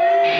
Yeah.